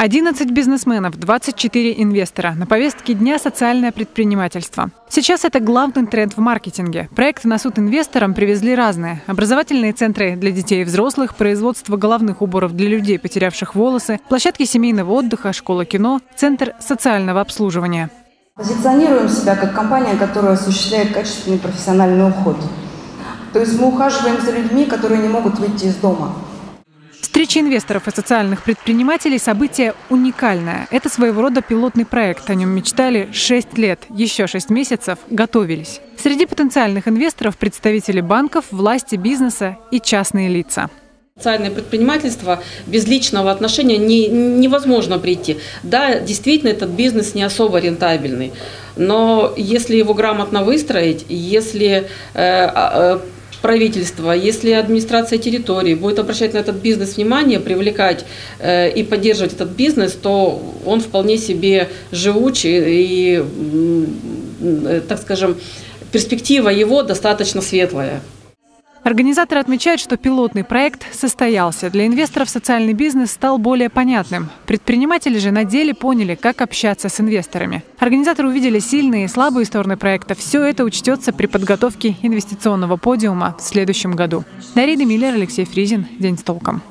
11 бизнесменов, 24 инвестора. На повестке дня социальное предпринимательство. Сейчас это главный тренд в маркетинге. Проекты на суд инвесторам привезли разные. Образовательные центры для детей и взрослых, производство головных уборов для людей, потерявших волосы, площадки семейного отдыха, школа кино, центр социального обслуживания. Позиционируем себя как компания, которая осуществляет качественный профессиональный уход. То есть мы ухаживаем за людьми, которые не могут выйти из дома. Встреча инвесторов и социальных предпринимателей – событие уникальное. Это своего рода пилотный проект. О нем мечтали 6 лет, еще 6 месяцев готовились. Среди потенциальных инвесторов – представители банков, власти, бизнеса и частные лица. Социальное предпринимательство без личного отношения не, невозможно прийти. Да, действительно, этот бизнес не особо рентабельный, но если его грамотно выстроить, если э, э, правительство, если администрация территории будет обращать на этот бизнес внимание, привлекать э, и поддерживать этот бизнес, то он вполне себе живучий и, э, так скажем, перспектива его достаточно светлая. Организаторы отмечают, что пилотный проект состоялся. Для инвесторов социальный бизнес стал более понятным. Предприниматели же на деле поняли, как общаться с инвесторами. Организаторы увидели сильные и слабые стороны проекта. Все это учтется при подготовке инвестиционного подиума в следующем году. Дарида Миллер, Алексей Фризин. День с толком.